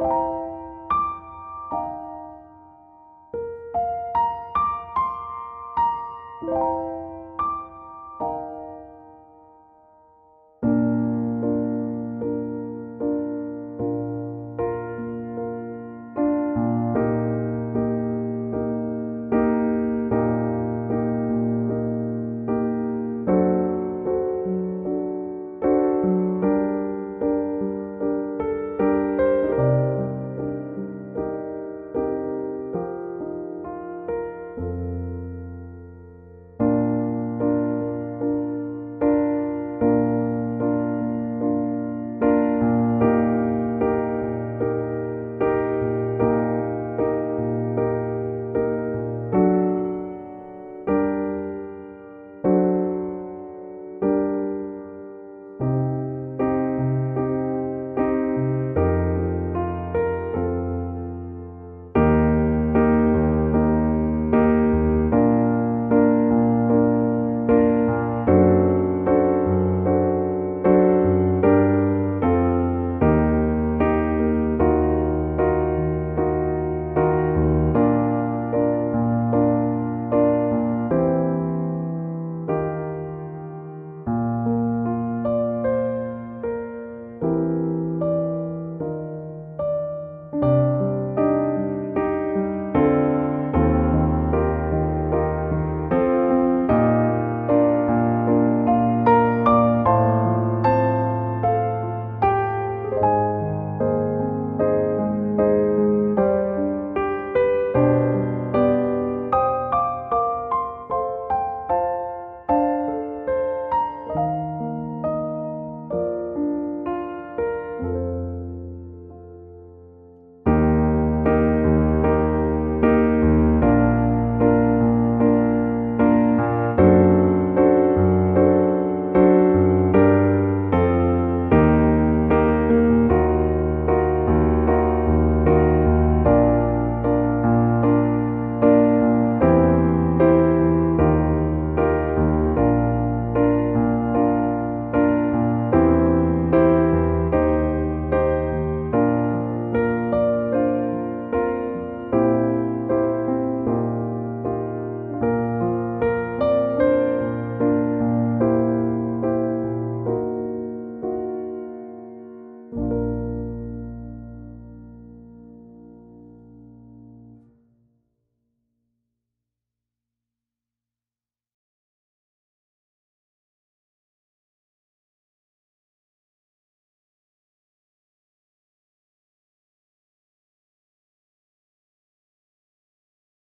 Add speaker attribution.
Speaker 1: you